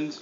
and